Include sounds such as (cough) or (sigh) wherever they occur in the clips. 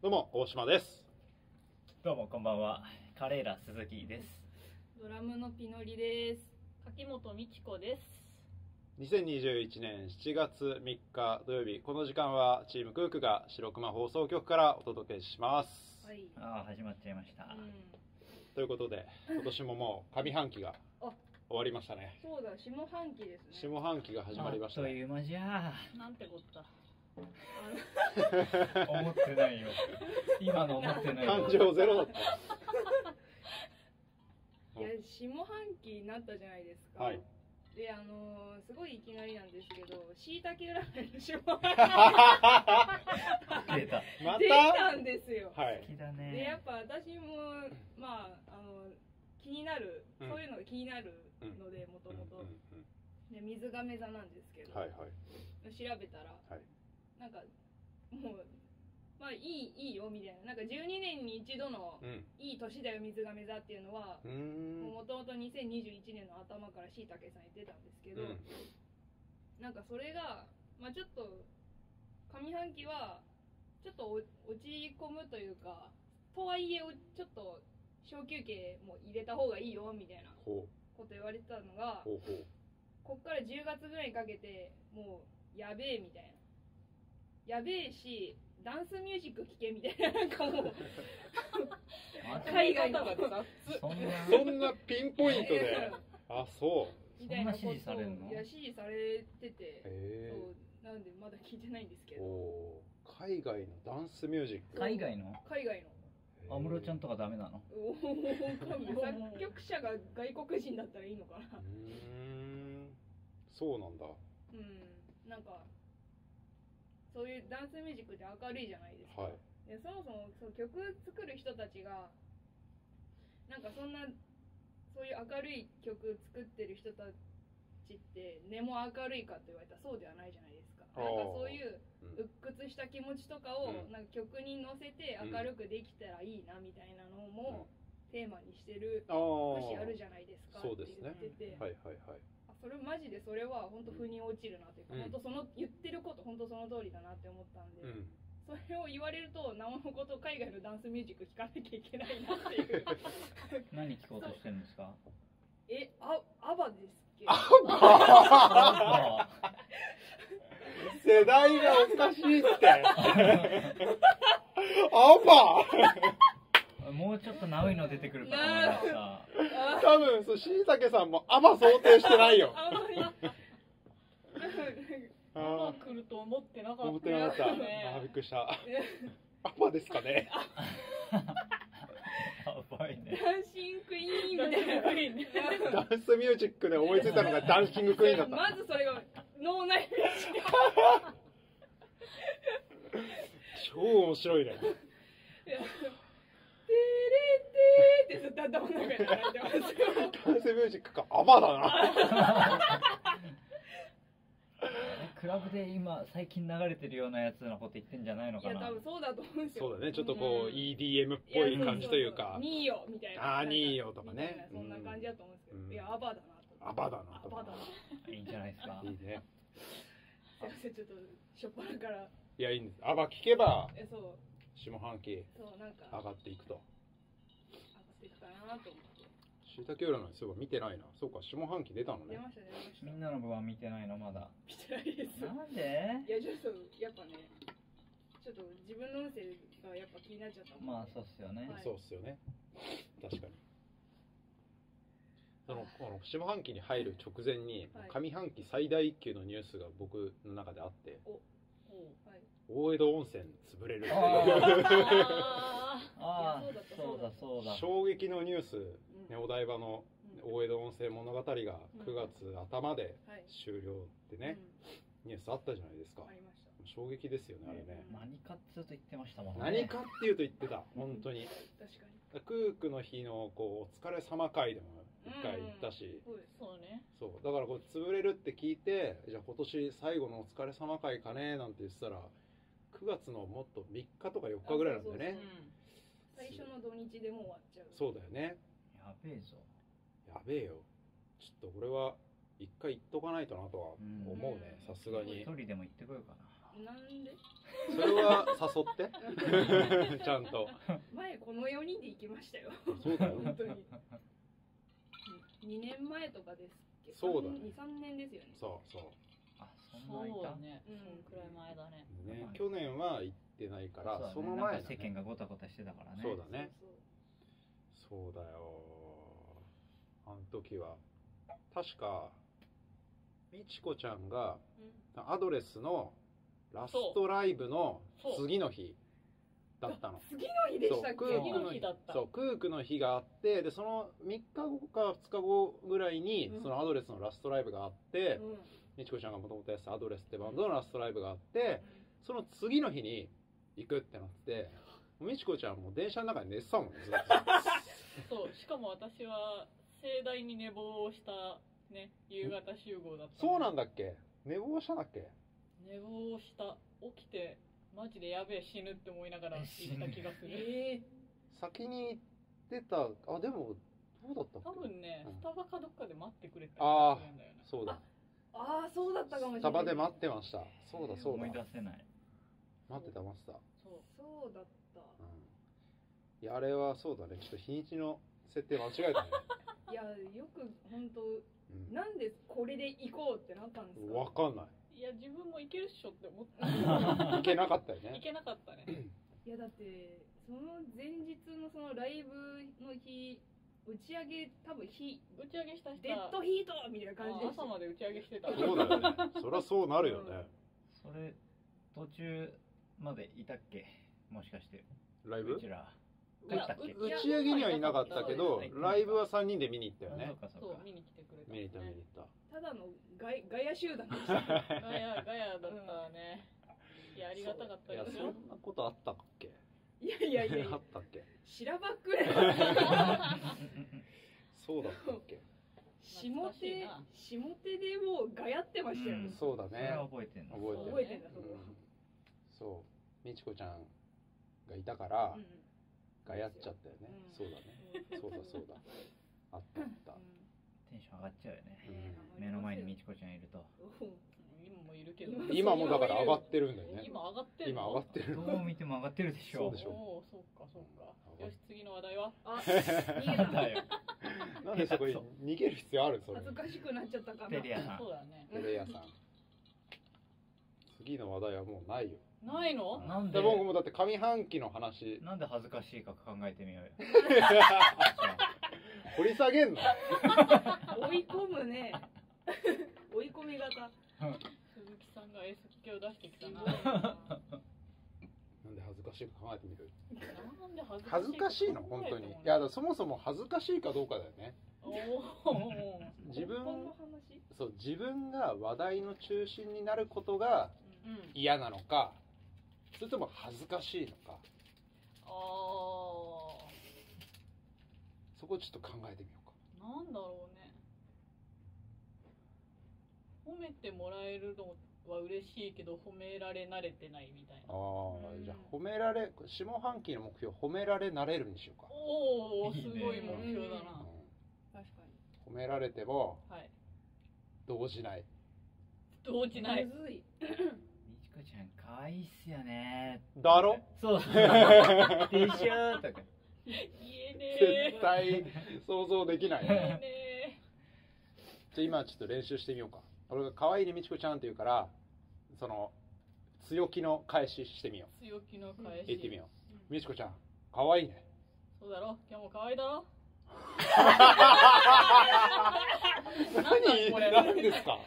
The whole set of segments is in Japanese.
どうも大島ですどうもこんばんは。カレーラ鈴木です。ドラムのピノリです。柿本美智子です。2021年7月3日土曜日この時間はチームクークが白熊放送局からお届けします、はい。ああ始まっちゃいました。うん。ということで今年ももう上半期が (laughs) あ終わりましたねそうだ、下半期ですね。下半期が始まりましたねあっという間じゃ。なんてこった。思ってないよ。今の思ってないよ。感情ゼロだったいや、下半期になったじゃないですか。はい。で、あのーすごいいきなりなんですけど、しいたけ占いの下半出た。出たんですよ。た？はい好きだで、やねっ。ぱ私も、まあ、あの、気になる、うんそういうのが気になるので、もともと。で、水亀座なんですけど、はいはい調べたら、はいなんかもうまあいいいいよみたいな。なんか12年に一度のうん。いい年だよ水亀座っていうのはうーん。もともと2021年の頭からしいたけさん言ってたんですけど、うん。なんかそれがまあちょっと上半期はちょっとお落ち込むというかとはいえおちょっと小休憩も入れた方がいいよみたいなほこと言われてたのがうほうほう。こっから10月ぐらいにかけてもうやべえみたいなやべえしダンスミュージック聴けみたいななんかもうあ海外のが雑。そんな。そんなピンポイントで。あそう。みたいなことそんな指示されんの？いや指示されてて。へえ。そう。なんでまだ聞いてないんですけど。海外のダンスミュージック。海外の？海外の。安室ちゃんとかダメなの？作曲者が外国人だったらいいのかな。うーん。そうなんだ。うん。なんかそういうダンスミュージックって明るいじゃないですか、はい。でそもそもそう曲作る人たちがなんかそんなそういう明るい曲作ってる人たちって根も明るいかと言われたらそうではないじゃないですか。なんかそういううん。鬱屈した気持ちとかをうん。なんか曲に乗せて明るくできたらいいなみたいなのもテーマにしてるああ歌詞あるじゃないですかって言ってて、はいはいはい。あそれマジでそれは本当腑に落ちるなというか、うん。本当その言ってること本当その通りだなって思ったんで、うん。それを言われるとなおのこと海外のダンスミュージック聴かなきゃいけないなっていう。(laughs) 何聞こうとしてるんですか？(laughs) えあアバですっけ？あ (laughs) 世代がおかしいって。アバ？もうちょっとナウいの出てくるかと思いました。あ多分そうしいたけさんもアバ想定してないよ。あんま来ると思ってなかった。ー思ってなかったあーびっくりした。アバですかね。やばいね。ダンシングクイーンみたいな。ダンシングクイーンダンスミュージックで思いついたのがダンシングクイーンだった。まずそれが脳内に超面白いねいやテレテーってずっと頭の中で流れてますよ。ダンスミュージックかアバだな。(laughs) クラブで今最近流れてるようなやつのこと言ってんじゃないのいやかな。多分そうだと思うんですよ。そうだね。ちょっとこううん EDM っぽい感じというか。ニーヨみたいなあーニーヨとかね。そんな感じだと思うんですけど、うん。いやアバだなとアバだなとアバだな。いいんじゃないですか。いね。すいませんちょっとしょっぱなから。いやいいんです。アバ聞けばえそう。下半期そうなんか。上上ががっていくとかなと思って。しいたけ占いそういえば見てないな。そうか下半期出たのね。出ました出ました。みんなの分は見てないのまだ。見てないです。なんで？いやちょっとやっぱねちょっと自分の運勢がやっぱ気になっちゃったもんまあそうっすよね。はい。そうっすよね。確かに。そのこの下半期に入る直前にはい。上半期最大級のニュースが僕の中であってはい。大江戸温泉潰れる衝撃のニュース、うん。ね、お台場のうん。大江戸温泉物語が9月頭ではい。終了ってね、ニュースあったじゃないですか。衝撃ですよねあれね、何かっつうと言ってましたもんね。何かっていうと言ってた本当に。確かに。クークの日のこうお疲れ様会でも一回行ったし、そうね。そう。だからこれ潰れるって聞いてじゃあ今年最後のお疲れ様会かねなんて言ってたら9月のもっと3日とか4日ぐらいなんだよね最初の土日でもう終わっちゃう。そうだよね。やべえぞ。やべえよ。ちょっと俺は一回行っとかないとなとは思うね。うん。さすがに。一人でも行ってこようかな。んで？それは誘って？(laughs) ちゃんと。前この4人で行きましたよ。そうだよ。本当に。2年前とかですけど。そうだね。23年ですよね。そうそあそんそないたうだね、う。んそんくらい前だね。うね去年は行ってないからそ,、そうだね。の前だ、なんか世間ね、がごたごたしてたからね。そうだね。そうそうだよ。あの時は。確かみちこちゃんがそうアドレスのラストライブの次の日だったの。次の日でしたっけ？そう次の日だった。そうクークの日があってでその3日後か2日後ぐらいに、うん。そのアドレスのラストライブがあって、うん。みちこちゃんがもともとやってたアドレスってバンドのラストライブがあってその次の日に行くってなってみちこちゃんも電車の中で寝てたもんねずっと。(laughs) そうしかも私は盛大に寝坊をしたね夕方集合だったそうなんだだっけ？寝坊したんだっけ？寝坊した。起きてマジでやべえ死ぬって思いながら行った気がする。え先に行ってたあでもどうだったっけ？多分ねうん。スタバかどっかで待ってくれたあー気がするんだよね。そうだ。ああそうだったかもしれない。スタバで待ってました。そうだそうだ。思い出せない待ってた待ってたそう。そうだった。うん。いやあれはそうだね。ちょっと日にちの設定間違えたね、(laughs) いやよく本当うん。なんでこれで行こうってなったんですか？わかんない。いや自分も行けるっしょって思った。(laughs) 行けなかったよね。行けなかったね。いやだってその前日のそのライブの日打ち上げ多分日打ち上げした人。デッドヒートみたいな感じであ朝まで打ち上げしてた。そうだよね。そりゃそうなるよね、それ途中までいたっけ？もしかして。ライブ？うちら。いや帰ったっけ？打ち上げにはいなかったけどライブは3人で見に行ったよあねそうかそうか。そう見に来てくれた。見に行った見にね行った。ただのガイガヤ集団でした。ガヤガヤだったね。いやありがたかったいやですよそんなことあったっけ？いやいやいやいあやったっけ？しらばっくれそうだったっけ？下懐かしい手な。下手でもうガヤってましたよ、うんそうだね。それは覚えてんの。覚えてる。覚えてんだそこ。うんそうみちこちゃんがいたからうんがやっちゃったよね。うん。そうだね。そうだそうだ。あったあった。テンション上がっちゃうよね。うん。目の前にみちこちゃんいると。うん。今もいるけど。今もだから上がってるんだよね。今上がってる今の上がってるどう見ても上がってるでしょそうでしょおおそうかそうか。うん。よし次の話題は？あ逃げただよ。(laughs) なんでそこに逃げる必要ある？それ。恥ずかしくなっちゃったかな。テレアさん。そうだねテレ屋さん。次の話題はもうないよないの？なんで？で僕もだって上半期の話。なんで恥ずかしいか考えてみようよ。(laughs) 掘り下げんの？(laughs) 追い込むね。(laughs) 追い込み型。鈴木さんが S 気を出してきたな。なんで恥ずかしいか考えてみる？なんで恥ずかしい恥ずかしいの？本当に。いやそもそも恥ずかしいかどうかだよね。おお自分そう自分が話題の中心になることがうん。嫌なのかそれとも恥ずかしいのか？あそこちょっと考えてみようか。ーなんだろうね。褒めてもらえるのは嬉しいけど褒められ慣れてないみたいな。ああうん。じゃあ褒められ下半期の目標褒められなれるにしようか、おおすごい目標だうん。な確か褒められてもはい。動じない。動じない。むずい。(coughs) みちこちゃん可愛いっすよねだろそうでしょとか言えねえ絶対想像できない言えねじゃあ今ちょっと練習してみようか俺が可愛いねみちこちゃんって言うからその強気の返ししてみよえ強気の返し言ってみようみちこちゃん可愛いねそうだろ今日も可愛いだろ何これ何ですか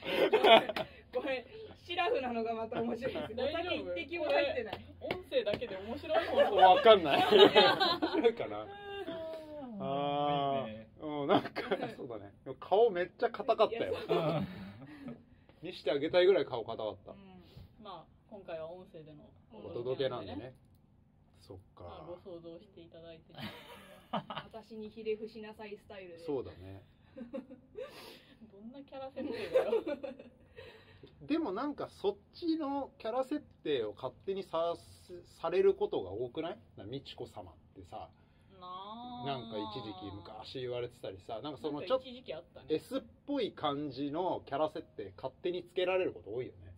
これシラフなのがまた面白いですお大丈夫？酒一滴も入ってない。音声だけで面白いもんわかんない。面白いかな。ああうんなんかそうだね。顔めっちゃ硬かったよ。うん。にしてあげたいぐらい顔硬かった。まあ今回は音声でのお届けなんでね。そっまあ、かご想像していただいて。私にひれ伏しなさいスタイルで。そうだね。(laughs) どんなキャラ設定だよでもなんかそっちのキャラ設定を勝手にさされることが多くない？なみちこ様ってさなあ。なんか一時期昔言われてたりさなんかそのなんちょっとか一時期あったね。S っぽい感じのキャラ設定勝手につけられること多いよね。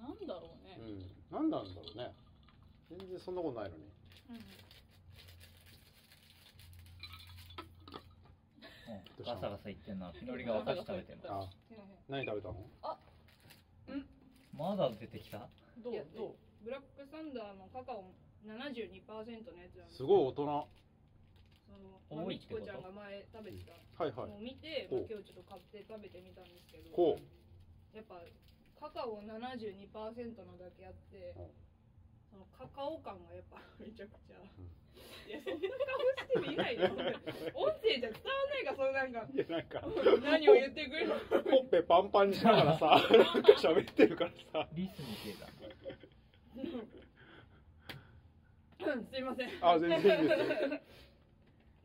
なんだろうね。うん。何なんだろうね。全然そんなことないのに。うん。うんガサガサ言ってんな。ピノリがお菓子食べてるの。あ。何食べたの？まだ出てきた？どう？どブラックサンダーのカカオ72%のやつなんですすごい大人。その、まあ、みちこちゃんが前食べてた。はいはい。のを見て、まあ、今日ちょっと買って食べてみたんですけどほやっぱカカオ72%のだけあってう。んそのカカオ感がやっぱ (laughs) めちゃくちゃ、ん。いやそんな顔してみないで音声じゃ伝わんないかそのなんか。ういやなんか。何を言ってくるの。ほっぺパンパンにしながらさなんか喋ってるからさ。リスに消えた。うん。すいません。あ全然いいですよ。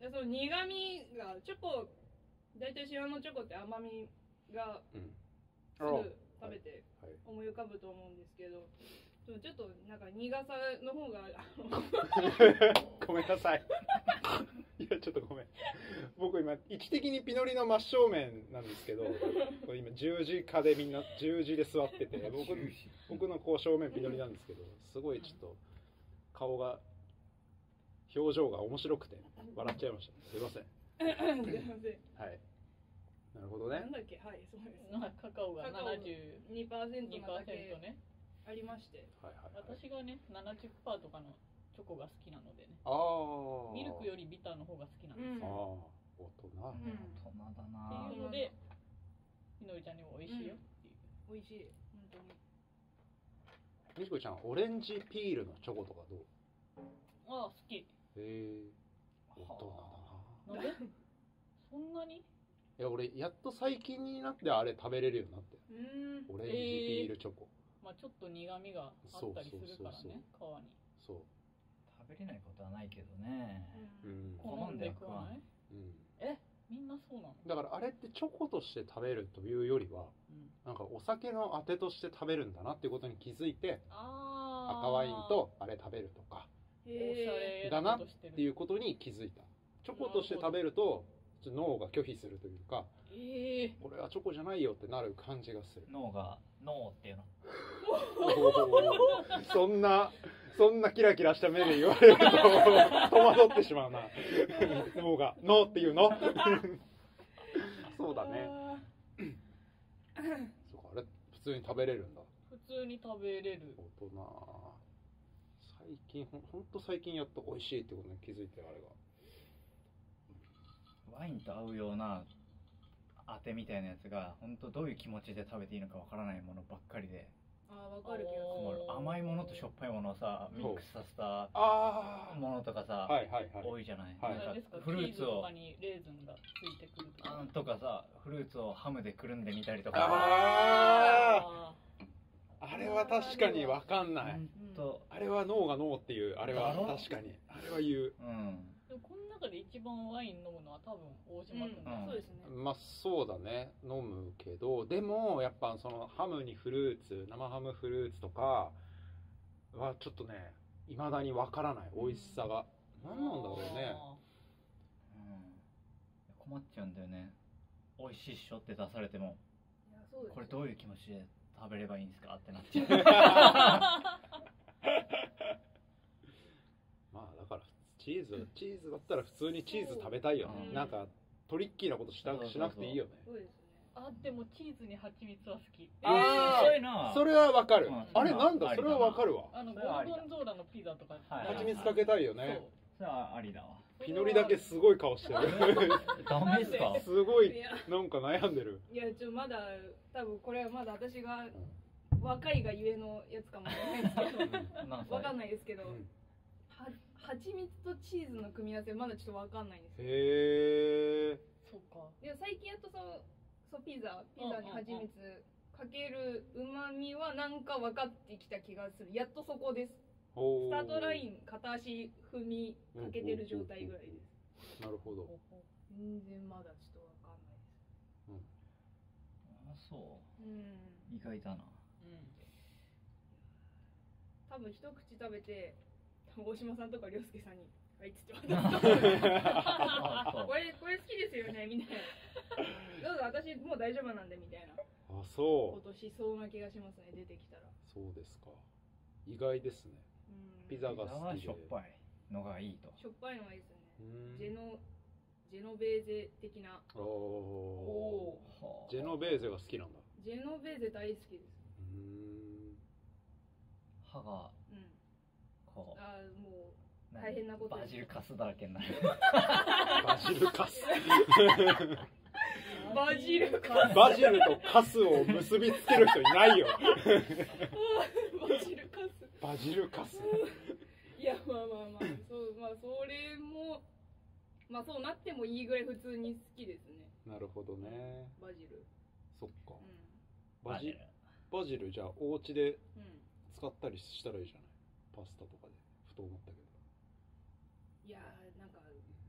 (laughs) でその苦味がチョコ大体市販のチョコって甘みがうん。すぐ食べてはい。思い浮かぶと思うんですけど。でもちょっとなんか苦さの方が (laughs) ごめんなさい。いや、ちょっとごめん。僕今、位置的にピノリの真正面なんですけど、今十字架でみんな十字で座ってて、(laughs) 僕僕のこう正面ピノリなんですけど、すごいちょっと顔が、表情が面白くて笑っちゃいました。すいません。すいませんはい。なるほどねなん。だっけ？はいそうですカカオがカカオ72% 2%のだけねありましてはいはい、はい。私がね70%とかのチョコが好きなのでね。ああ。ミルクよりビターの方が好きなんですうん。ああよ、、大人。うん。大人だな。っていうのでみのりちゃんにも美味しいよっていう、美味しい。本当に。みちこちゃん、オレンジピールのチョコとかどう？ああ好き。へえ。大人だな。なんで？そんなに？いや俺やっと最近になってあれ食べれるようになって。うーん。オレンジビールチョコ、まあちょっと苦味があったりするからね皮に。そ食べれないことはないけどね。う、うん。好んで食わない？うん、えみんなそうなの、だからあれってチョコとして食べるというよりはうん、なんかお酒のあてとして食べるんだなっていうことに気づいて赤ワインとあれ食べるとかおしゃへれだなっていうことに気づいた。チョコとして食べると脳が拒否するというかええこれはチョコじゃないよってなる感じがする。脳が脳っていうの。(laughs) そんなそんなキラキラした目で言われると戸惑ってしまうな。(laughs) 脳が「脳」っていうの？そうだね。そうかあれ普通に食べれるんだ。普通に食べれる。大人。最近ほんほんと最近やっと美味しいってことに気づいてあれが。ワインと合うような当てみたいなやつが本当どういう気持ちで食べていいのかわからないものばっかりであーわかる気がすおー。甘いものとしょっぱいものをさミックスさせたあものとかさ、はいはいはい。多いじゃない、はい。なんかあれですかフルーツをとかにレーズンがついてくるとか。あんとかさフルーツをハムでくるんでみたりとか。あああれは確かに分かんない。ほんと。あれは脳が脳っていうあれは確かに。あれは言う。うん中で一番ワイン飲むのは多分大島君だ、うん。そうですね。まあそうだね。飲むけどでもやっぱそのハムにフルーツ生ハムフルーツとかはちょっとねいまだにわからない。美味しさが。何なんだろうね。うん。困っちゃうんだよね。美味しいっしょって出されても。いやそうですこれどういう気持ちで食べればいいんですかってなっちゃう (laughs) チーズチーズだったら普通にチーズ食べたいよね。うん。なんかトリッキーなことしたしなくていいよね。そうですね。あでもチーズに蜂蜜は好き。あー。それはわかる。うん。あれなんだ？それはわかるわ。あのゴそれはありだ。ルゴンゾーラのピザとか。はい。蜂蜜かけたいよね。それはありだわ。ピノリだけすごい顔してる。(laughs) ダメですか？すごいなんか悩んでる。いやちょまだ多分これはまだ私が若いがゆえのやつかもしれないですけど。何歳わかんないですけど、うん。は蜂蜜とチーズの組み合わせまだちょっとわかんないんですよ。へえそうか。でも最近やっとそのそうピザピザに蜂蜜かけるうまみはなんか分かってきた気がする。やっとそこです。スタートライン片足踏みかけてる状態ぐらいです。なるほど。全然まだちょっとわかんないです。あそう。ん。う意外だな。ううん。多分一口食べて大島さんとか涼介さんに「はい」っつって渡 (laughs) これこれ好きですよねみたいな。(laughs) どうぞ私もう大丈夫なんでみたいな。あそう。ことしそうな気がしますね出てきたら。そうですか。意外ですね。うん。ピザが好きで。しょっぱいのがいいと。しょっぱいのがいいですよね。ジェノジェノベーゼ的な。おおジェノベーゼが好きなんだ。ジェノベーゼ大好きです。うーん。歯がうんこうあーもう何大変なことバジルカスだらけになる。バジルカス。バジルカバジルとカスを結びつける人いないよ。バジルカス。バジルカス。いやまあまあまあそうまあそれもまあそうなってもいいぐらい普通に好きですね。なるほどね。バジル。そっか。うバジバジル。じゃあお家で使ったりしたらいいじゃないパスタとかでふと思ったけど。いやーなんか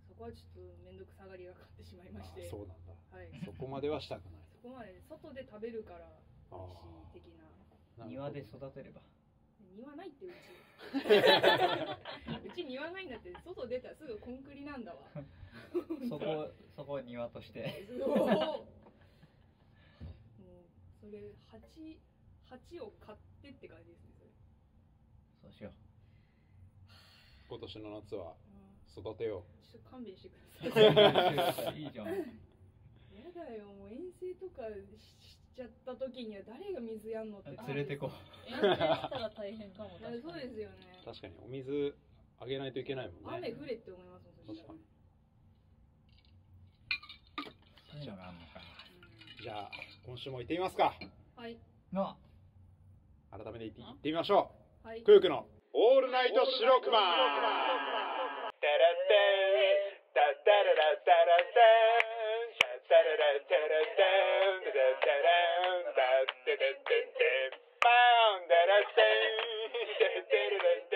そこはちょっと面倒くさがりがかってしまいまして。あそうなんだ。はい。そこまではしたくない。そこまで外で食べるからあ美味しい的な。な庭で育てれば。庭ないってうち。(laughs) うち庭ないんだって外出たらすぐコンクリなんだわ。そこそこを庭として。(laughs) もうそれ鉢鉢を買ってって感じですねうしよ今年の夏はうん。育てよちょっと勘弁してくうださい。(laughs) いいじゃん。やだよもう遠征とかししちゃった時には誰が水やんのって。連れてこう。遠征したら大変かもそうですよねう確かに (laughs) お水あげないといけないもんね。雨降れって思いますもんそしたら。確かに。そういうのがあるのかじゃあ今週も行ってみますか。うんはい。な改めて行って行ってみましょはい、クークの「オールナイト白熊」タラッテンタタララタラテンタララタランタタラターンタラテンタタラタン